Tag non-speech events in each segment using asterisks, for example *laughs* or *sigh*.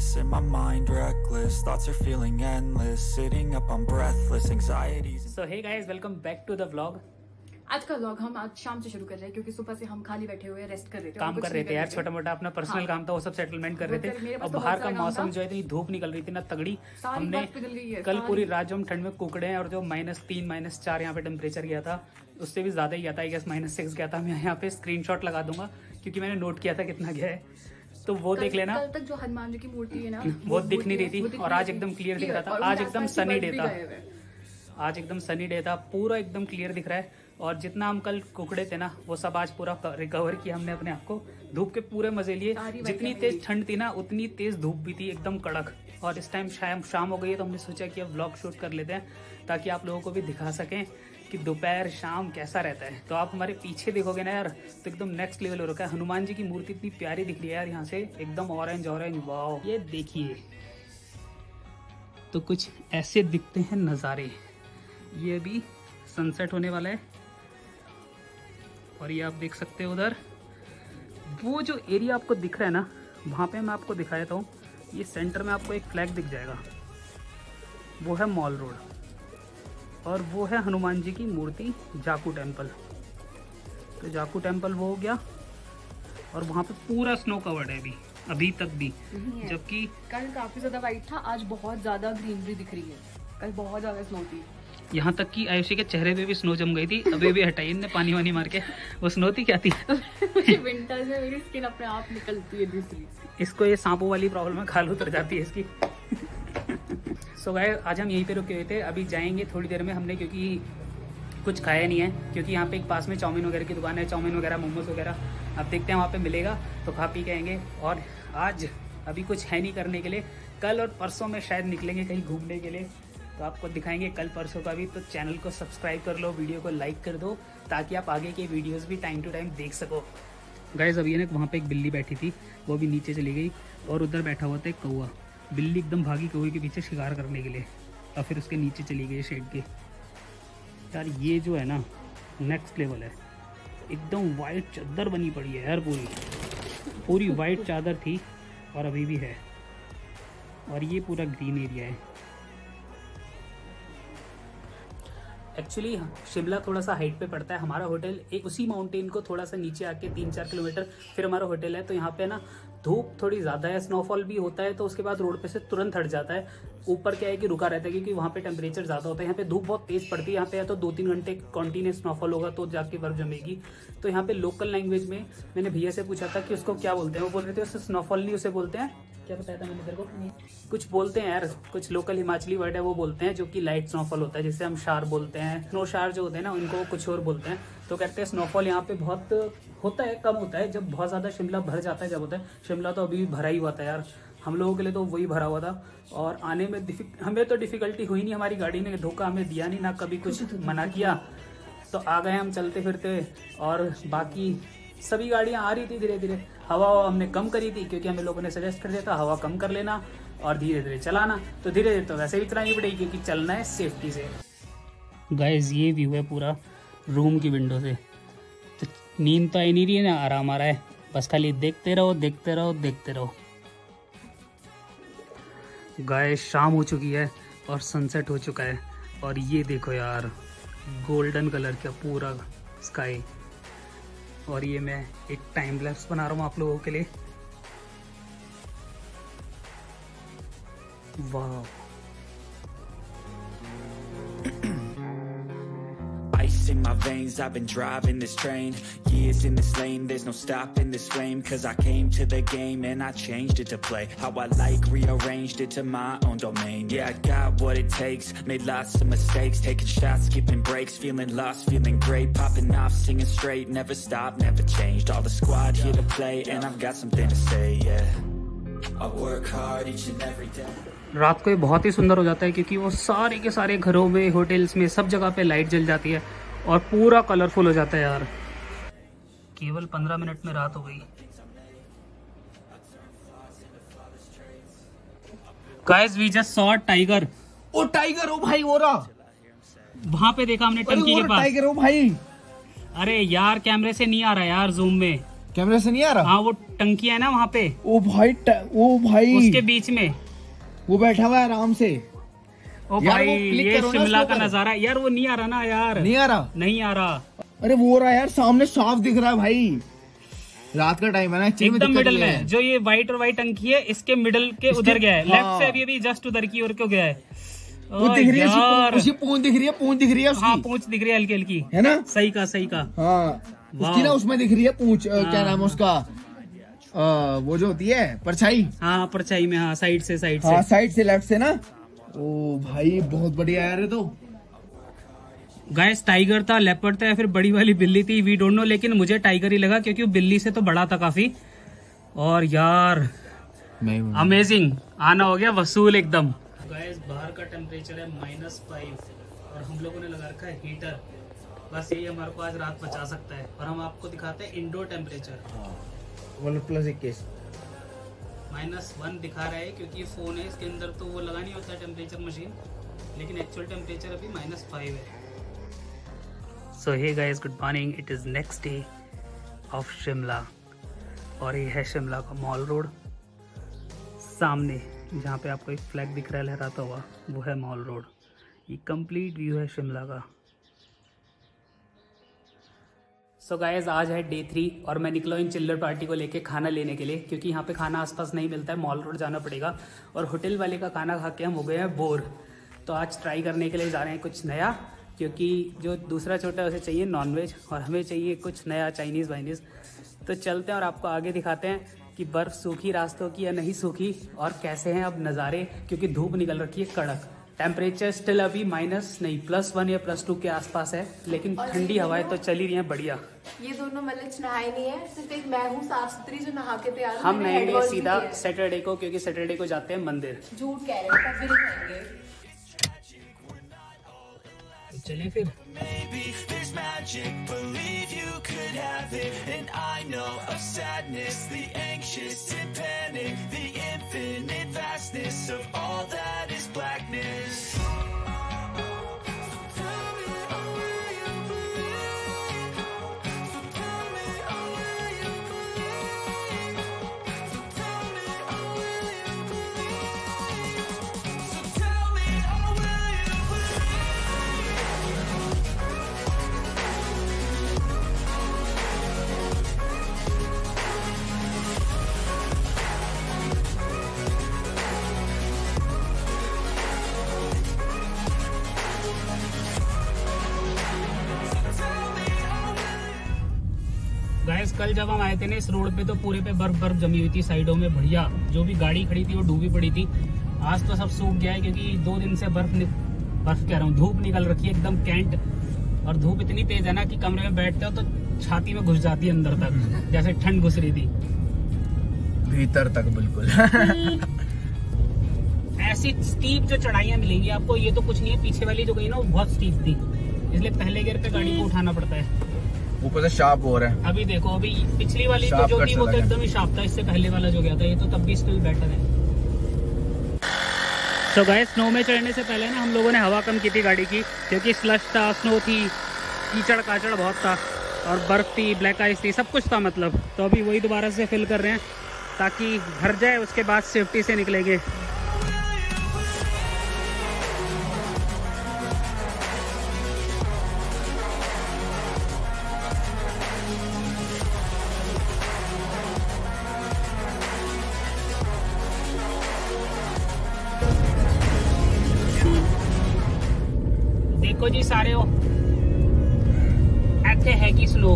restless, in my mind reckless. Thoughts are feeling endless, sitting up, I'm breathless, anxieties. So hey guys welcome back to the vlog आज का vlog हम आज शाम से शुरू कर रहे हैं क्योंकि सुबह से हम खाली बैठे हुए रेस्ट कर रहे थे काम कर रहे थे यार छोटा मोटा अपना पर्सनल हाँ। काम था वो सब सेटलमेंट कर रहे थे। और तो बाहर का मौसम जो है इतनी धूप निकल रही थी ना तगड़ी। हमने है, कल पूरी रात जो हम ठंड में कुकड़े हैं और जो माइनस तीन माइनस चार यहाँ पे टेम्परेचर गया था उससे भी ज़्यादा ही गया था आई गेस माइनस सिक्स गया था। मैं यहाँ पे स्क्रीनशॉट लगा दूँगा क्योंकि मैंने नोट किया था कितना गया है। तो वो देख लेना। कल तक जो हनुमान जी की मूर्ति है ना *laughs* वो दिख नहीं रही थी और आज एकदम क्लियर दिख रहा था। आज एकदम सनी भी था। आज एकदम सनी डे था। पूरा एकदम क्लियर दिख रहा है। और जितना हम कल कुकड़े थे ना वो सब आज पूरा रिकवर किया हमने अपने आप को। धूप के पूरे मज़े लिए। जितनी तेज ठंड थी ना उतनी तेज धूप भी थी एकदम कड़क। और इस टाइम शाम शाम हो गई है तो हमने सोचा कि अब व्लॉग शूट कर लेते हैं ताकि आप लोगों को भी दिखा सकें। कि दोपहर, शाम कैसा रहता है? तो आप हमारे पीछे देखोगे ना यार तो एकदम नेक्स्ट लेवल हो रखा है। हनुमान जी की मूर्ति इतनी प्यारी दिख रही है यार यहाँ से, एकदम ऑरेंज ऑरेंज वाओ ये देखिए। तो कुछ ऐसे दिखते हैं नज़ारे। ये भी सनसेट होने वाला है। और ये आप देख सकते हो उधर। वो जो एरिया आपको दिख रहा है ना, वहाँ पे मैं आपको दिखा देता हूँ। ये सेंटर में आपको एक फ्लैग दिख जाएगा। वो है मॉल रोड और वो है हनुमान जी की मूर्ति जाकू टेंपल तो जाकू टेंपल वो हो गया और वहाँ पे पूरा स्नो कवर्ड है अभी अभी तक भी। जबकि कल काफ़ी ज़्यादा वाइट था आज बहुत ज़्यादा ग्रीनरी दिख रही है। कल बहुत ज़्यादा स्नो थी। यहाँ तक कि आयुषी के चेहरे पे भी स्नो जम गई थी अभी भी हटाई इनने पानी वानी मार के। वो स्नो थी क्या थी? विंटर में मेरी स्किन अपने आप निकलती है दूसरी। इसको ये सांपों वाली प्रॉब्लम है खाल उतर जाती है इसकी। सो गए आज हम यहीं पे रुके हुए थे। अभी जाएँगे थोड़ी देर में हमने, क्योंकि कुछ खाया नहीं है, क्योंकि यहाँ पे एक पास में चाउमीन वगैरह की दुकान है, चाउमीन वगैरह, मोमोज वगैरह। अब देखते हैं वहाँ पे मिलेगा तो खा पी के आएँगे। और आज अभी कुछ है नहीं करने के लिए। कल और परसों में शायद निकलेंगे कहीं घूमने के लिए। तो आपको दिखाएँगे कल परसों का भी तो चैनल को सब्सक्राइब कर लो, वीडियो को लाइक कर दो, ताकि आप आगे के वीडियोस भी टाइम टू टाइम देख सको। गाइज़ अभी ना, वहाँ पे एक बिल्ली बैठी थी, वो भी नीचे चली गई, और उधर बैठा हुआ था एक कौआ बिल्ली एकदम भागी कौए के पीछे शिकार करने के लिए और फिर उसके नीचे चली गई शेड के। यार, ये जो है ना नेक्स्ट लेवल है। एकदम वाइट चादर बनी पड़ी है यार पूरी। पूरी वाइट चादर थी और अभी भी है। और ये पूरा ग्रीन एरिया है। एक्चुअली शिमला थोड़ा सा हाइट पे पड़ता है। हमारा होटल एक उसी माउंटेन को थोड़ा सा नीचे आके तीन चार किलोमीटर, फिर हमारा होटल है। तो यहाँ पे ना धूप थोड़ी ज़्यादा है स्नोफॉल भी होता है तो उसके बाद रोड पे से तुरंत हट जाता है। ऊपर क्या है कि रुका रहता है, क्योंकि वहाँ पे टेम्परेचर ज़्यादा होता है। यहाँ पे धूप बहुत तेज़ पड़ती है, यहाँ पे या तो दो तीन घंटे कॉन्टीन्यू स्नोफॉल होगा तो जाके बर्फ़ जमेगी। तो यहाँ पे लोकल लैंग्वेज में मैंने भैया से पूछा था कि उसको क्या बोलते हैं, वो बोल रहे थे, उसे स्नोफॉल नहीं, उसे बोलते हैं क्या बताया था मैंने तेरे को? कुछ बोलते हैं यार, कुछ लोकल हिमाचली वर्ड है, वो बोलते हैं जो कि लाइट स्नोफॉल होता है, जिसे हम शार बोलते हैं। स्नो शार जो होते हैं ना, उनको कुछ और बोलते हैं। तो कहते हैं स्नोफॉल यहाँ पे बहुत होता है, कम होता है, जब बहुत ज़्यादा शिमला भर जाता है, जब होता है। शिमला तो अभी भी भरा ही हुआ था यार। हम लोगों के लिए तो वही भरा हुआ था। और आने में हमें तो डिफिकल्टी हुई नहीं हमारी गाड़ी ने, धोखा हमें दिया नहीं, ना कभी कुछ मना किया। तो आ गए हम, चलते फिरते। और बाकी सभी गाड़ियाँ आ रही थी धीरे धीरे हवा हमने कम करी थी क्योंकि हमें लोगों ने सजेस्ट कर दिया था हवा कम कर लेना और धीरे धीरे चलाना। तो धीरे धीरे तो वैसे भी चलानी पड़ेगी क्योंकि चलना है सेफ्टी से। गाइस ये व्यू है पूरा रूम की विंडो से। तो नींद तो आई नहीं रही है ना, आराम आ रहा है। बस खाली देखते रहो देखते रहो देखते रहो। गाय शाम हो चुकी है और सनसेट हो चुका है। और ये देखो यार गोल्डन कलर का पूरा स्काई और ये मैं एक टाइम लैप्स बना रहा हूँ आप लोगों के लिए। वाह। in my veins, I've been driving this train Years in this lane, there's no stopping this flame Cause I came to the game and I changed it to play How I like, rearranged it to my own domain Yeah, I got what it takes, made lots of mistakes Taking shots, skipping breaks, feeling lost, feeling great Popping off, singing straight, never stopped, never changed All the squad here to play and I've got something to say, yeah I work hard each and every day रात को ये बहुत ही सुंदर हो जाता है क्योंकि वो सारे के सारे घरों में होटल्स में सब जगह पे लाइट जल जाती है और पूरा कलरफुल हो जाता है यार। केवल पंद्रह मिनट में रात हो गई। Guys we just saw tiger O tiger ओ भाई वो रहा। वहाँ पे देखा हमने टंकी के पास। टाइगर ओ भाई। अरे यार कैमरे से नहीं आ रहा यार जूम में। कैमरे से नहीं आ रहा? हाँ वो टंकी है ना वहाँ पे। ओ भाई ओ भाई। उसके बीच में। वो बैठा हुआ है आराम से। ओ यार, भाई ये शिमला का। नज़ारा यार वो नहीं आ रहा ना यार। नहीं आ रहा? नहीं आ रहा। अरे वो रहा यार सामने साफ़ दिख रहा है भाई। रात का टाइम है ना एकदम मिडल में जो ये व्हाइट और व्हाइट टंकी है इसके मिडल के उधर गया है। हाँ। लेफ़्ट से अभी अभी जस्ट उधर की ओर क्यों गया है? वो दिख रही है। उसकी पूंछ दिख रही है पूंछ दिख रही है हाँ पूछ दिख रही है हल्की हल्की। है ना? सही का सही का। हाँ। उसकी ना उसमें दिख रही है पूंछ क्या हाँ। नाम है उसका? अ, वो जो होती है परछाई। हाँ परछाई में हाँ साइड से साइड हाँ से साइड से लेफ़्ट से ना? ओ भाई बहुत बढ़िया यार ये तो। गैस टाइगर था लेपर्ड था या फिर बड़ी वाली बिल्ली थी वी डोंट नो लेकिन मुझे टाइगर ही लगा क्योंकि वो बिल्ली से तो बड़ा था काफ़ी। और यार अमेजिंग आना हो गया वसूल एकदम। गैस बाहर का टेम्परेचर है माइनस फाइव और हम लोगों ने लगा रखा है हीटर बस यही हमारे को आज रात बचा सकता है। और हम आपको दिखाते हैं इंडोर टेम्परेचर वन प्लस इक्कीस। माइनस वन दिखा रहा है क्योंकि फ़ोन है, इसके अंदर तो वो लगा नहीं होता टेम्परेचर मशीन लेकिन एक्चुअल टेम्परेचर अभी माइनस फाइव है। So hey guys good morning it is next day of Shimla और ये है शिमला का मॉल रोड सामने, जहाँ पे आपको एक फ्लैग दिख रहा है, लहराता हुआ, वो है मॉल रोड ये कंप्लीट व्यू है शिमला का। सो so गाइज़ आज है डे थ्री और मैं निकला हूँ इन चिल्लर पार्टी को लेके खाना लेने के लिए, क्योंकि यहाँ पे खाना आसपास नहीं मिलता है, मॉल रोड जाना पड़ेगा। और होटल वाले का खाना खा के हम हो गए हैं बोर। तो आज ट्राई करने के लिए जा रहे हैं कुछ नया, क्योंकि जो दूसरा छोटा है, उसे चाहिए नॉनवेज और हमें चाहिए कुछ नया चाइनीज़ वाइनीज़ तो चलते हैं और आपको आगे दिखाते हैं कि बर्फ़ सूखी रास्तों की या नहीं सूखी, और कैसे हैं अब नज़ारे, क्योंकि धूप निकल रखी है कड़क। टेम्परेचर स्टिल अभी माइनस नहीं प्लस वन या प्लस टू के आसपास है लेकिन ठंडी हवाएँ तो चल ही रही हैं बढ़िया। ये दोनों मतलब नहाए नहीं है सिर्फ़ एक मैं हूँ साफ़ सुथरी जो नहा के तैयार हम नहाएँगे सीधा सैटरडे को क्योंकि सैटरडे को जाते हैं मंदिर। झूठ कह रहे हैं फिर। Maybe there's magic, believe you could have it. And I know of sadness, the anxious and panic, the infinite vastness of all that is blackness. कल जब हम आए थे ना इस रोड पे तो पूरे पे बर्फ़ बर्फ़ जमी हुई थी साइडों में बढ़िया। जो भी गाड़ी खड़ी थी वो डूबी पड़ी थी। आज तो सब सूख गया है क्योंकि दो दिन से बर्फ़ नि... बर्फ़ कह रहा हूँ धूप निकल रखी है एकदम कैंट। और धूप इतनी तेज है ना कि कमरे में बैठते हो तो छाती में घुस जाती है अंदर तक *laughs* जैसे ठंड घुस रही थी। भीतर तक बिल्कुल। *laughs* ऐसी स्टीप जो चढ़ाइयाँ मिलेंगी आपको ये तो कुछ नहीं है पीछे वाली जो गई ना वो बहुत स्टीप थी। इसलिए पहले गियर पे गाड़ी को उठाना पड़ता है। ऊपर से शार्प हो रहा है। अभी देखो अभी पिछली वाली तो जो थी वो तो एकदम ही शार्प था इससे पहले वाला जो गया था ये तो तब भी स्टिल बेटर है। तो गए स्नो में चढ़ने से पहले ना हम लोगों ने हवा कम की थी गाड़ी की क्योंकि स्लश था स्नो थी कीचड़ काचड़ बहुत था और बर्फ़ थी ब्लैक आइस थी सब कुछ था मतलब। तो अभी वही दोबारा से फिल कर रहे हैं ताकि भर जाए उसके बाद सेफ्टी से निकलेंगे। देखो जी सारे हो ਇੱਥੇ ਹੈਗੀ ਸਲੋ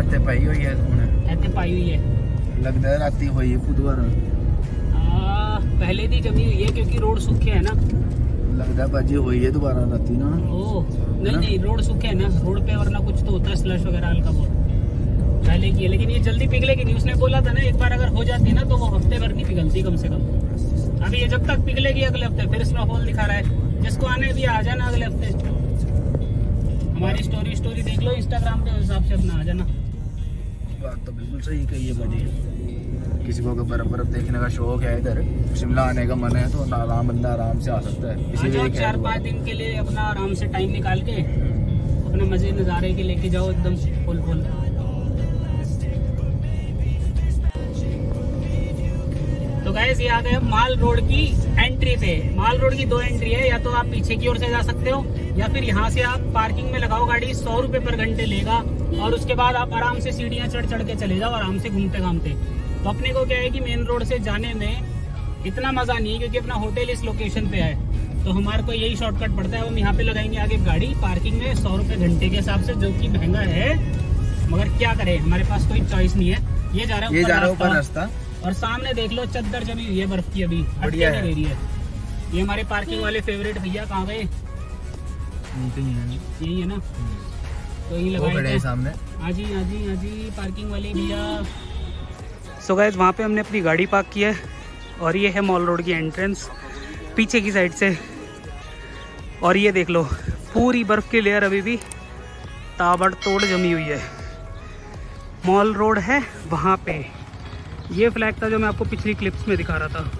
ਇੱਥੇ ਪਈ ਹੋਈ ਹੈ ਹੁਣ ਇੱਥੇ ਪਾਈ ਹੋਈ ਹੈ ਲੱਗਦਾ ਹੈ ਰਾਤੀ ਹੋਈ ਹੈ ਬੁੱਧਵਾਰ ਆ ਪਹਿਲੇ ਦੀ ਜਮੀ हुई है क्योंकि रोड सूखे है ना ਲੱਗਦਾ ਭਾਜੀ ਹੋਈ ਹੈ ਦੁਬਾਰਾ ਰਾਤੀ ਨਾ ओ नहीं नहीं रोड सूखे है ना रोड पे वरना कुछ तो होता है स्लश वगैरह हल्का बहुत पहले की है लेकिन ये जल्दी पिघलेगी नहीं उसने बोला था ना एक बार अगर हो जाती ना तो वो हफ्ते भर की पिघलती कम से कम अभी ये जब तक पिघलेगी अगले हफ्ते फिर स्नोफॉल दिखा रहा है जिसको आने भी आ जाना अगले हफ्ते हमारी स्टोरी स्टोरी देख लो इंस्टाग्राम के हिसाब से अपना आ जाना। बात तो बिल्कुल सही कही है भाजी। किसी को बर्फ़ बर्फ़ देखने का शौक है इधर शिमला आने का मन है तो आराम बंदा आराम से आ सकता है। इसीलिए चार पाँच दिन के लिए अपना आराम से टाइम निकाल के अपने मज़े नज़ारे के लेके जाओ एकदम फुल फुल। तो गैस ये आ गए माल रोड की एंट्री पे। माल रोड की दो एंट्री है या तो आप पीछे की ओर से जा सकते हो या फिर यहाँ से आप पार्किंग में लगाओ गाड़ी सौ रुपए पर घंटे लेगा और उसके बाद आप आराम से सीढ़ियाँ चढ़ चढ़ के चले जाओ आराम से घूमते घामते तो अपने को क्या है कि मेन रोड से जाने में इतना मज़ा नहीं है क्योंकि अपना होटल इस लोकेशन पे है। तो हमारे को यही शॉर्टकट पड़ता है हम यहाँ पे लगाएँगे आगे गाड़ी पार्किंग में सौ रुपए घंटे के हिसाब से जो कि महँगा है। मगर क्या करें हमारे पास कोई चॉइस नहीं है। ये जा रहा है ये जा रहा ऊपर रास्ता। और सामने देख लो चद्दर जमी हुई है बर्फ़ की अभी बढ़िया है। ये हमारे पार्किंग वाले फेवरेट भैया कहाँ गए? यही है ना? तो यही सामने। हाँ जी हाँ जी हाँ जी पार्किंग वाले भैया। सो गैस वहाँ पे हमने अपनी गाड़ी पार्क की है और ये है मॉल रोड की एंट्रेंस पीछे की साइड से। और ये देख लो पूरी बर्फ़ की लेयर अभी भी ताबड़ तोड़ जमी हुई है। मॉल रोड है वहाँ पे। ये फ्लैग था जो मैं आपको पिछली क्लिप्स में दिखा रहा था।